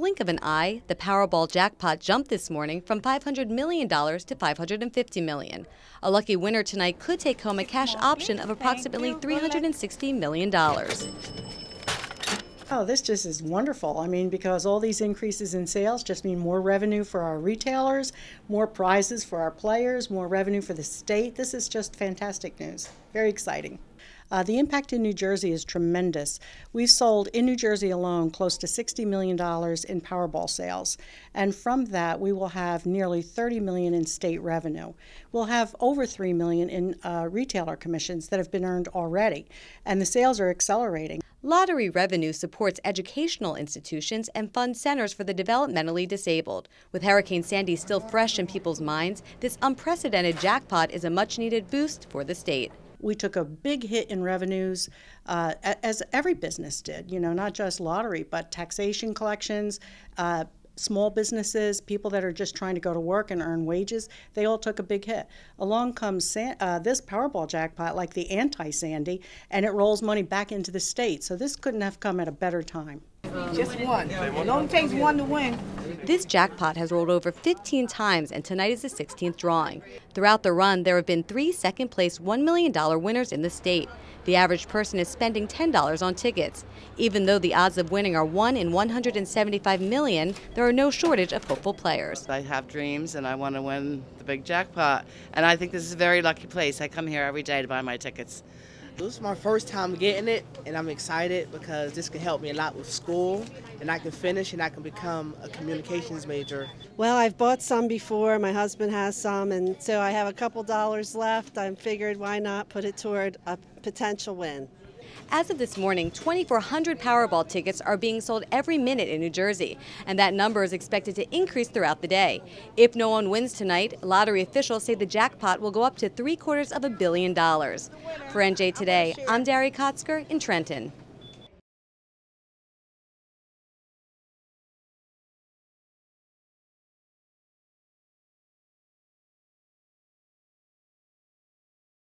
blink of an eye, the Powerball jackpot jumped this morning from $500 million to 550 million. A lucky winner tonight could take home a cash option of approximately $360 million. Oh, this just is wonderful. I mean, because all these increases in sales just mean more revenue for our retailers, more prizes for our players, more revenue for the state. This is just fantastic news. Very exciting. Uh, the impact in New Jersey is tremendous. We've sold in New Jersey alone close to $60 million in Powerball sales. And from that, we will have nearly 30 million in state revenue. We'll have over 3 million in uh, retailer commissions that have been earned already. And the sales are accelerating. Lottery revenue supports educational institutions and funds centers for the developmentally disabled. With Hurricane Sandy still fresh in people's minds, this unprecedented jackpot is a much needed boost for the state we took a big hit in revenues, uh, as every business did, you know, not just lottery, but taxation collections, uh, small businesses, people that are just trying to go to work and earn wages, they all took a big hit. Along comes uh, this Powerball jackpot, like the anti Sandy, and it rolls money back into the state. So this couldn't have come at a better time. Just one. It only takes one to win. This jackpot has rolled over 15 times, and tonight is the 16th drawing. Throughout the run, there have been three second place $1 million winners in the state. The average person is spending $10 on tickets. Even though the odds of winning are 1 in 175 million, there are no shortage of hopeful players. I have dreams and I want to win the big jackpot. And I think this is a very lucky place. I come here every day to buy my tickets. This is my first time getting it, and I'm excited because this can help me a lot with school, and I can finish and I can become a communications major. Well, I've bought some before. My husband has some, and so I have a couple dollars left. I figured why not put it toward a potential win. As of this morning, 2,400 Powerball tickets are being sold every minute in New Jersey, and that number is expected to increase throughout the day. If no one wins tonight, lottery officials say the jackpot will go up to three quarters of a billion dollars. For NJ Today, I'm Dari Kotzker in Trenton.